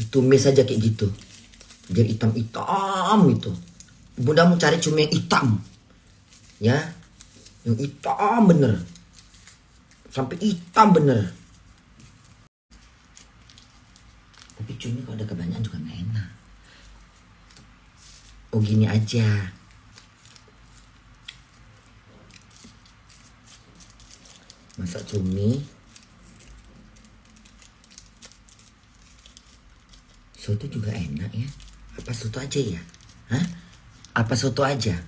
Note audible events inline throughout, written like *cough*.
Ditumis aja kayak gitu. Biar hitam-hitam gitu. Bunda mau cari cumi yang hitam. Ya. Yang hitam bener. Sampai hitam bener. Tapi cumi kalau ada kebanyakan juga gak enak. Oh gini aja. Masak cumi. Soto juga enak ya. Apa soto aja ya? Hah? Apa soto aja?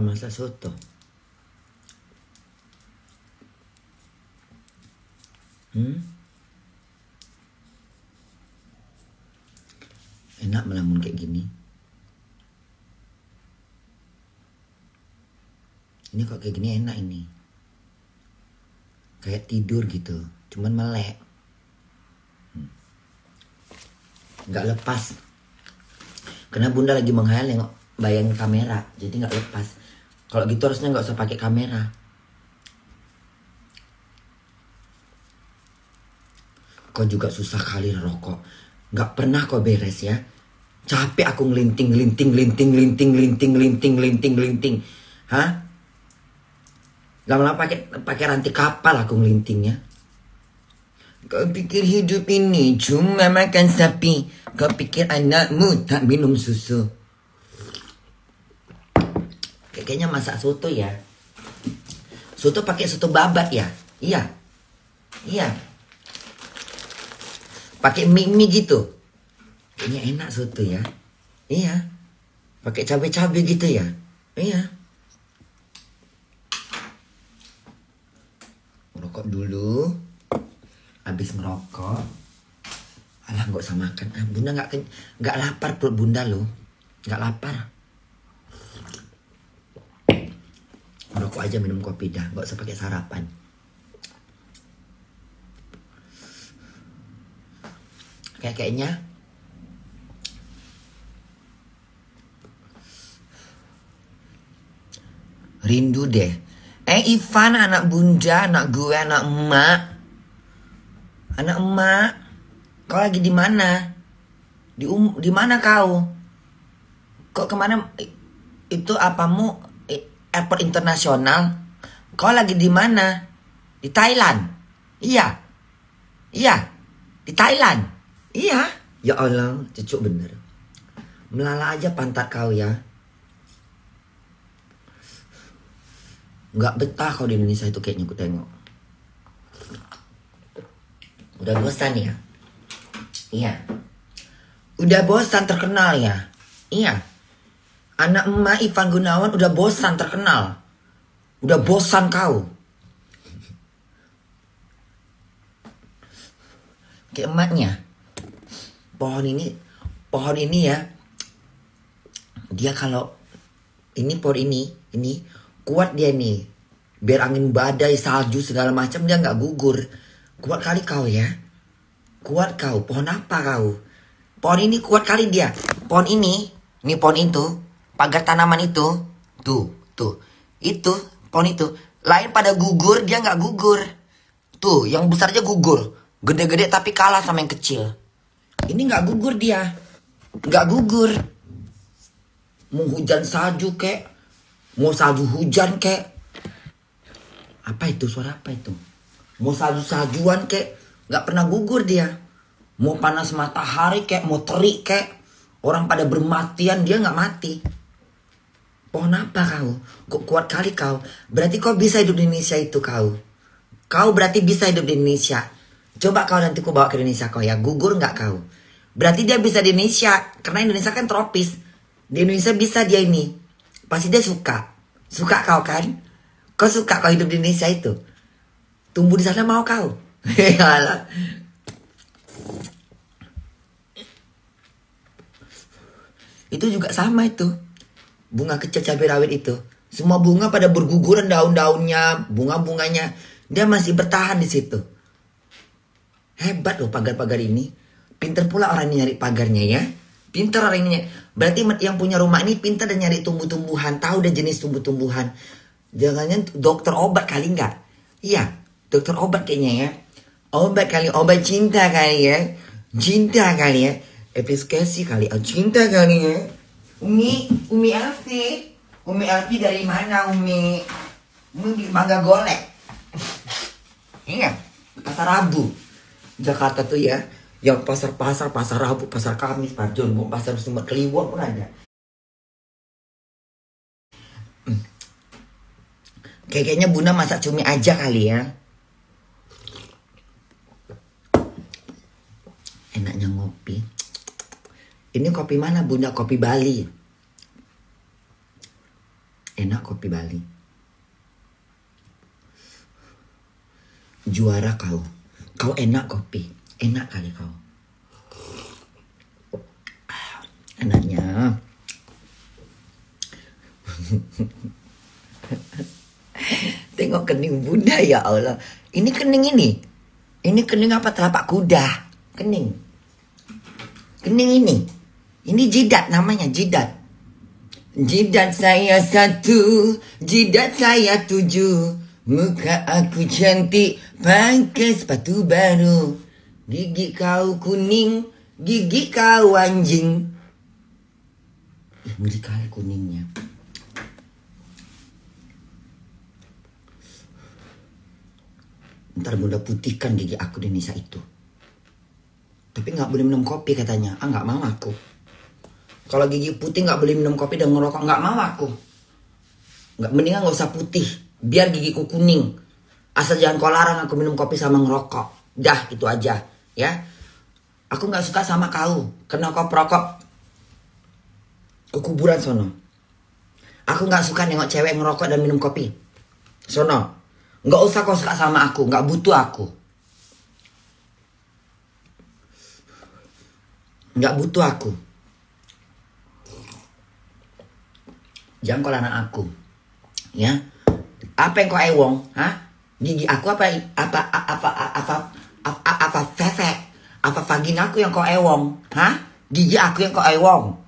Masak soto? Hmm? Enak melamun kayak gini. Ini kok kayak gini enak ini. Kayak tidur gitu, cuman melek. Hmm. Nggak lepas. Karena bunda lagi menghayal nengok bayang kamera, jadi nggak lepas. Kalau gitu harusnya nggak usah pakai kamera. Kau juga susah kali rokok. Nggak pernah kau beres ya. Capek aku ngelinting, linting, linting, linting, linting, linting, linting, linting. Hah? Lama-lama pakai pakai rantai kapal aku ngelintingnya. Kau pikir hidup ini cuma makan sapi. Kau pikir anakmu tak minum susu. Kayaknya masak soto ya. Soto pakai soto babat ya? Iya. Iya. Pakai mie mie gitu. Kayaknya enak soto ya. Iya. Pakai cabai-cabai gitu ya. Iya. Rokok dulu. Habis ngerokok. Alah nggak usah makan. Ah, bunda nggak nggak lapar perut bunda loh. Nggak lapar. Rokok aja minum kopi dah. Nggak usah pakai sarapan. Kayak kayaknya rindu deh. Eh Ivan anak bunda, anak gue, anak emak. Anak emak, kau lagi di mana? Di um, di mana kau? Kok ke mana? Itu apamu airport internasional? Kau lagi di mana? Di Thailand? Iya, iya, di Thailand. Iya. Ya Allah, cucu bener. Melala aja pantat kau ya. Nggak betah kau di Indonesia itu kayaknya aku tengok. Udah bosan ya? Iya. Udah bosan terkenal ya? Iya. Anak emak Ivan Gunawan udah bosan terkenal. Udah bosan kau. Kayak emaknya. Pohon ini, pohon ini ya. Dia kalau ini pohon ini, ini kuat dia nih. Biar angin badai, salju segala macam dia nggak gugur. Kuat kali kau ya. Kuat kau. Pohon apa kau? Pohon ini kuat kali dia. Pohon ini, ini pohon itu, pagar tanaman itu, tuh, tuh, itu pohon itu. Lain pada gugur, dia nggak gugur. Tuh, yang besar aja gugur. Gede-gede tapi kalah sama yang kecil. Ini nggak gugur dia, nggak gugur. Mau hujan salju kek, mau salju hujan kek. Apa itu suara apa itu? Mau salju-saljuan kek, nggak pernah gugur dia. Mau panas matahari kek, mau terik kek. Orang pada bermatian dia nggak mati. Oh, kenapa kau? Kok kuat kali kau? Berarti kau bisa hidup di Indonesia itu kau. Kau berarti bisa hidup di Indonesia. Coba kau nanti ku bawa ke Indonesia kau ya. Gugur nggak kau? Berarti dia bisa di Indonesia. Karena Indonesia kan tropis. Di Indonesia bisa dia ini. Pasti dia suka. Suka kau kan? Kau suka kau hidup di Indonesia itu. Tumbuh di sana mau kau. *laughs* Hehehe. itu juga sama itu Bunga kecil cabai rawit itu. Semua bunga pada berguguran daun-daunnya, bunga-bunganya. Dia masih bertahan di situ. Hebat loh pagar-pagar ini. Pinter pula orang ini nyari pagarnya ya. Pinter orang ini. Berarti yang punya rumah ini pinter dan nyari tumbuh-tumbuhan. Tahu deh jenis tumbuh-tumbuhan. Jangan dokter obat kali nggak? Iya, dokter obat kayaknya ya. Obat kali, obat cinta kali ya. Cinta kali ya. Episkasi kali, oh, cinta kali ya. Umi, Umi Alfi. Umi Alfi dari mana Umi? Umi di Mangga Golek. Iya, pasar Rabu. Jakarta tuh ya. Yang pasar-pasar, pasar Rabu, pasar Kamis, pasar Jumbo, pasar Sumber Kliwon pun ada. Hmm. Kayaknya Bunda masak cumi aja kali ya. Enaknya ngopi. Ini kopi mana Bunda? Kopi Bali. Enak kopi Bali. Juara kau. Kau enak kopi. Enak kali kau. Enaknya. *laughs* Tengok kening bunda ya Allah. Ini kening ini. Ini kening apa telapak kuda? Kening. Kening ini. Ini jidat namanya jidat. Jidat saya satu, jidat saya tujuh. Muka aku cantik, pakai sepatu baru. Gigi kau kuning, gigi kau anjing. Eh, ngeri kali kuningnya. Ntar bunda putihkan gigi aku di Nisa itu. Tapi nggak boleh minum kopi katanya. Ah nggak mau aku. Kalau gigi putih nggak boleh minum kopi dan ngerokok nggak mau aku. Nggak mendingan nggak usah putih. Biar gigiku kuning. Asal jangan kau larang aku minum kopi sama ngerokok. Dah itu aja ya. Aku nggak suka sama kau. Karena kau perokok ke kuburan sono. Aku nggak suka nengok cewek ngerokok dan minum kopi. Sono. Nggak usah kau suka sama aku, nggak butuh aku. Nggak butuh aku. Jangan kau anak aku. Ya. Apa yang kau ewong? Hah? Gigi aku apa apa apa apa apa apa, apa? Apa vagina aku yang kau ewong? Hah? Gigi aku yang kau ewong?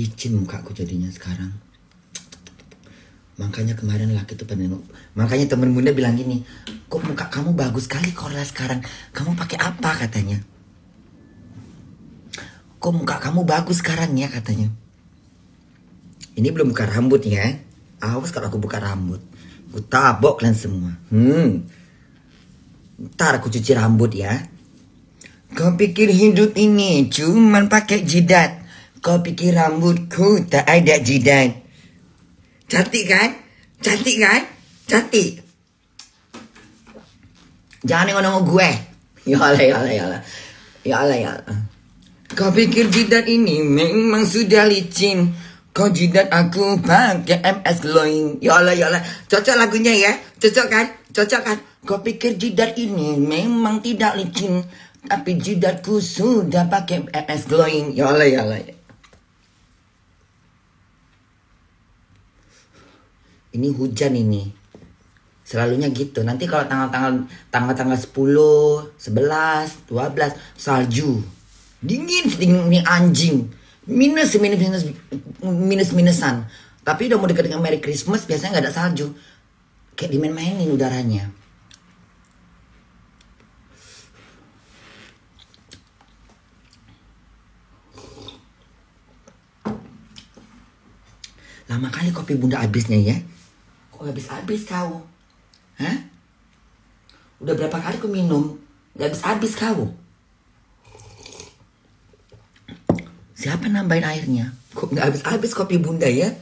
licin muka aku jadinya sekarang makanya kemarin laki tuh penengok makanya temen bunda bilang gini kok muka kamu bagus sekali Korla sekarang? Kamu pakai apa? katanya. Kok muka kamu bagus sekarang ya? katanya. Ini belum buka rambut ya. Awas kalau aku buka rambut. Aku tabok kalian semua. Hmm. Ntar aku cuci rambut ya. Kau pikir hidup ini cuman pakai jidat? Kau pikir rambutku tak ada jidat? Cantik kan? Cantik kan? Cantik. Jangan nengok-nengok gue. Ya Allah, ya Allah, ya Allah. Ya Allah, ya Allah. Kau pikir jidat ini memang sudah licin. Kau jidat aku pakai MS Glowing. Ya Allah, ya Allah. Cocok lagunya ya? Cocok kan? Cocok kan? Kau pikir jidat ini memang tidak licin. Tapi jidatku sudah pakai MS Glowing. Ya Allah, ya Allah. Ini hujan ini. Selalunya gitu. Nanti kalau tanggal-tanggal tanggal-tanggal 10 11 12 salju. Dingin dingin ini anjing. Minus minus minus minus minusan. Tapi udah mau dekat dengan Merry Christmas biasanya nggak ada salju. Kayak dimain-mainin udaranya. Lama kali kopi bunda habisnya ya Kok habis-habis kau? Hah? Udah berapa kali kau minum? Gak habis-habis kau? Siapa nambahin airnya? Kok gak habis-habis kopi bunda ya?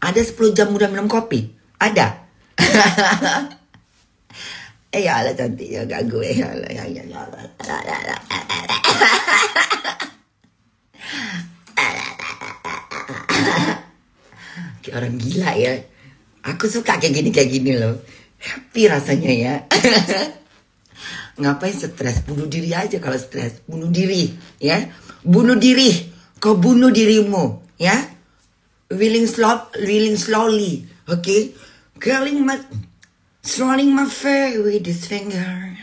Ada 10 jam udah minum kopi? Ada? *laughs* eh ya Allah cantik ya gak gue ya Allah ya Allah ya Allah *laughs* Kayak orang gila ya Aku suka kayak gini kayak gini loh. happy rasanya ya. *laughs* Ngapain stres? Bunuh diri aja kalau stres. Bunuh diri, ya. Bunuh diri. Kau bunuh dirimu, ya. Willing slow, willing slowly, okay? Killing my, swallowing my face with this finger.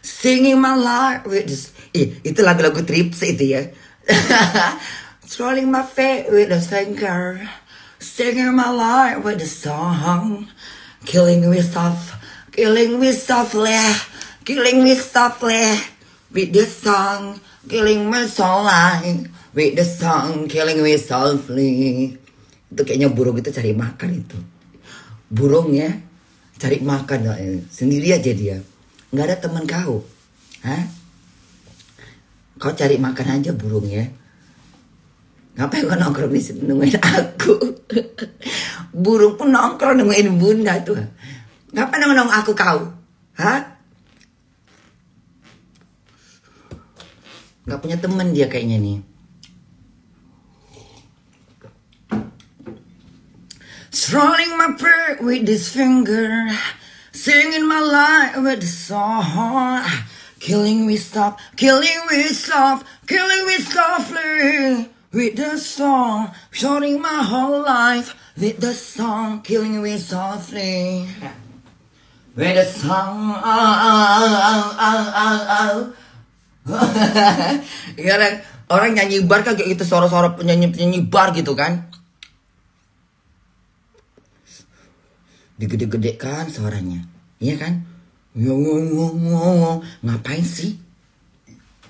Singing my life with this. Eh, itu lagu-lagu trips itu ya. *laughs* swallowing my face with this finger. Singing my life with the song. Killing me soft, killing me softly. Killing me softly with the song, killing me softly with the song, killing me softly. Itu kayaknya burung itu cari makan itu. Burung ya, cari makan sendiri aja dia. Nggak ada teman kau. Hah? Kau cari makan aja burung ya. Ngapain kau nongkrong di sini nemuin aku? *laughs* burung pun nongkrong nemuin bunda tuh. Ngapain nongkrong aku kau? Hah? nggak punya temen dia kayaknya nih Strolling my prayer with this finger Singing my life with the song Killing me soft, killing me soft Killing me softly with the song Shorting my whole life with the song Killing me softly With the song oh, oh, oh, orang, orang nyanyi bar kayak gitu suara-suara penyanyi-penyanyi bar gitu kan. Digede-gede kan suaranya. Iya kan? Ngapain sih?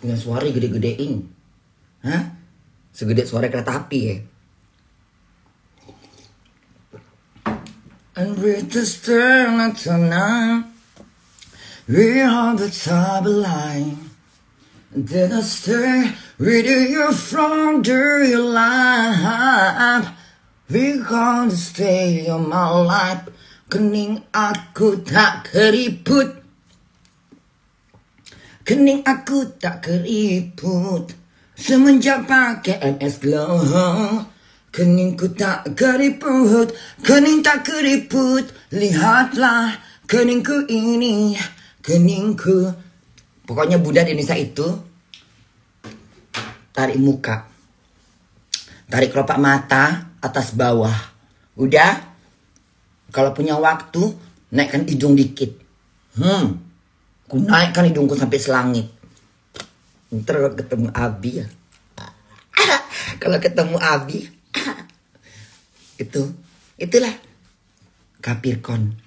Punya suara gede-gedein. Hah? Segede suara kereta api ya. And with the stern tonight, we are the top line. Did I stay with you from your life? We gonna stay on my life Kening aku tak keriput Kening aku tak keriput Semenjak pakai MS Glow Keningku tak keriput Kening tak keriput Lihatlah keningku ini Keningku Pokoknya Bunda di Indonesia itu tarik muka. Tarik kelopak mata atas bawah. Udah? Kalau punya waktu, naikkan hidung dikit. Hmm. Ku naikkan hidungku sampai selangit. Ntar ketemu Abi ya. kalau ketemu Abi, itu, itulah kapirkon.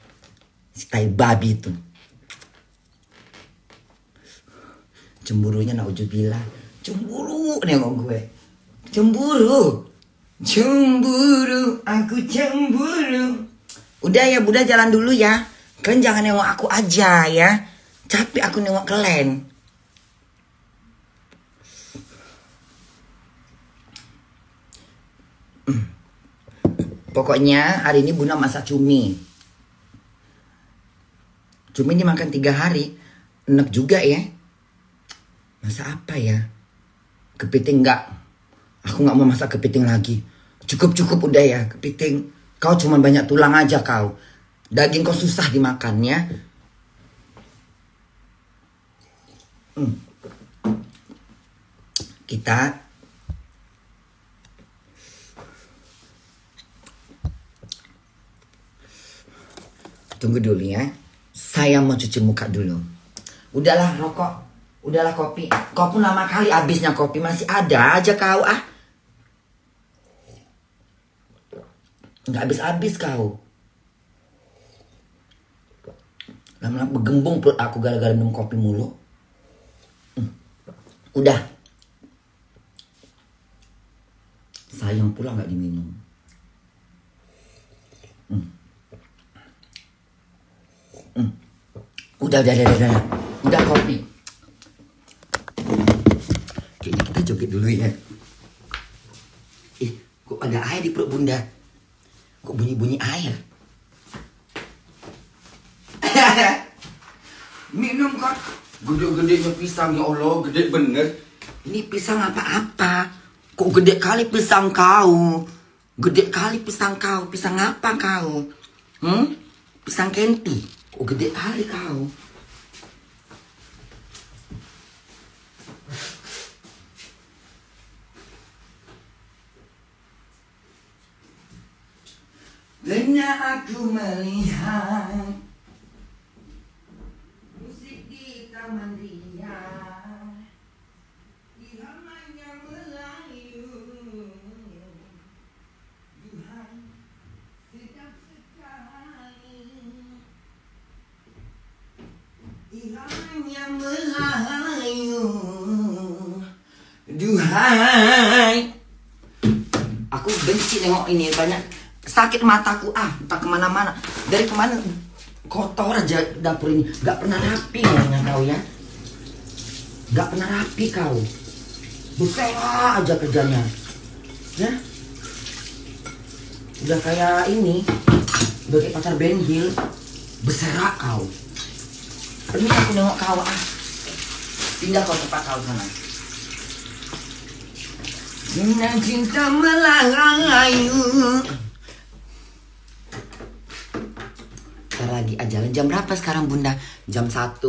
Si tai babi itu. Cemburunya naujubillah. Cemburu nengok gue. Cemburu. Cemburu, aku cemburu. Udah ya, Bunda jalan dulu ya. Kalian jangan nengok aku aja ya. Capek aku nengok kalian. Pokoknya hari ini Bunda masak cumi. Cumi dimakan tiga hari. Enak juga ya. Masa apa ya? Kepiting enggak. Aku nggak mau masak kepiting lagi. Cukup-cukup udah ya kepiting. Kau cuma banyak tulang aja kau. Daging kau susah dimakannya. Hmm. Kita Tunggu dulu ya. Saya mau cuci muka dulu. Udahlah rokok. Udahlah kopi. Kau pun lama kali habisnya kopi. Masih ada aja kau ah. Nggak habis-habis kau. Lama-lama begembung perut aku gara-gara minum kopi mulu. Hmm. Udah. Sayang pula nggak diminum. Hmm. Hmm. Udah, udah, udah, udah. Udah kopi joget dulu ya. Ih, kok ada air di perut bunda? Kok bunyi-bunyi air? *laughs* Minum kan? Gede-gedenya pisang ya Allah, gede bener. Ini pisang apa-apa? Kok gede kali pisang kau? Gede kali pisang kau, pisang apa kau? Hmm? Pisang kenti. Oh gede kali kau. Pernah aku melihat musik di taman ria di hamanya Melayu. Tuhan sedap sekali. Irama Melayu. Duhai Aku benci tengok ini banyak sakit mataku. Ah entah ke mana-mana. Dari ke mana? Kotor aja dapur ini. Nggak pernah rapi ya kau ya. Nggak pernah rapi kau. Busela aja kerjanya. Ya? Udah kayak ini udah kayak pasar Ben Hill beserak kau. Ini aku nengok kau ah. Pindah kau tempat kau sana. Dengan cinta melayu lagi. Aja Jam berapa sekarang bunda? Jam 1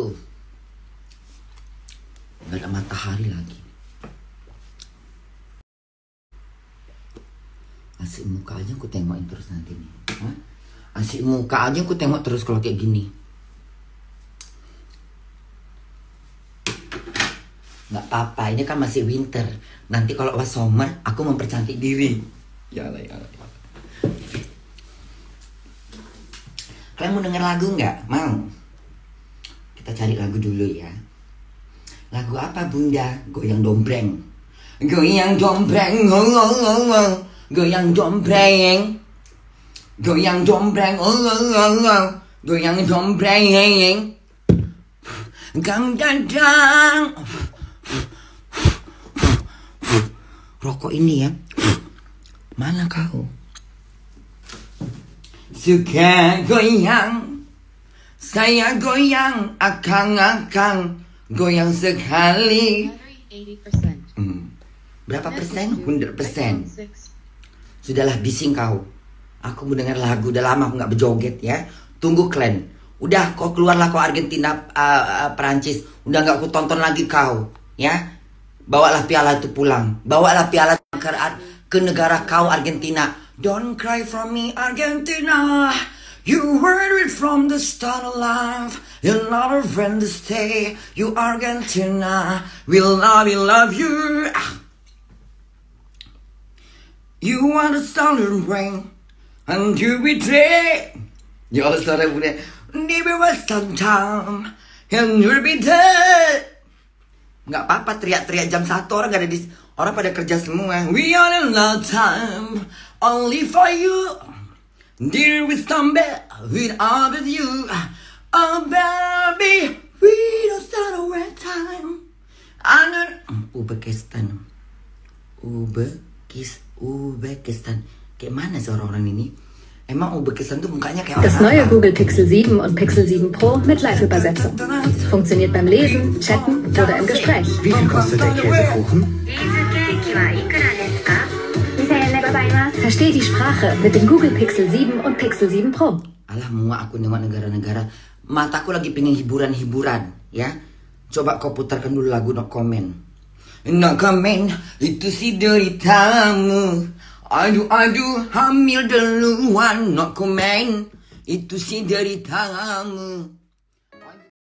Gak ada matahari lagi. Asik muka aja aku tengokin terus nanti nih. Hah? Asik muka aja aku tengok terus kalau kayak gini. Gak apa-apa, ini kan masih winter. Nanti kalau pas summer, aku mempercantik diri. Ya lah, ya lah, ya lah. Kalian mau denger lagu nggak? Mau? Kita cari lagu dulu ya. Lagu apa bunda? Goyang dombreng. Goyang dombreng, goyang dombreng. Goyang dombreng, oh, oh. goyang dombreng. Kang dadang. Rokok ini ya. Mana kau? Suka goyang. Saya goyang Akang-akang Goyang sekali. Battery 80%. hmm. Berapa persen? 100 persen. Sudahlah bising kau. Aku mau dengar lagu Udah lama aku gak berjoget ya. Tunggu klan Udah kau keluarlah kau Argentina uh, uh, Perancis. Udah gak aku tonton lagi kau Ya. Bawalah piala itu pulang. Bawalah piala ke, ke negara kau Argentina Don't cry for me Argentina. You heard it from the start of life. You're not a friend to stay You Argentina We love you, love you. You want a southern rain And you betray You all started with it Never was some time And you'll be dead Nggak apa-apa teriak-teriak jam satu orang gak ada di orang pada kerja semua. We are in love time only for you. Dear we stumble without with you. Oh baby, we don't start a red time. Know Uzbekistan. Uzbekis Uzbekistan. Kayak mana sih orang-orang ini? Emang Uzbekistan tuh mukanya kayak Das neue? Google Pixel 7 und Pixel 7 Pro mit Live-Übersetzung. Funktioniert beim Lesen, Chatten oder im Gespräch. Wie viel kostet der Käsekuchen? Thema Verstehe die Sprache mit dem Google Pixel 7 und Pixel 7 Pro. Alah, mua aku nengok negara-negara. Mataku lagi pengen hiburan-hiburan, ya. Coba kau putarkan dulu lagu No Comment. No Comment, itu si deritamu. Aduh, aduh, hamil duluan, No Comment. Itu si deritamu.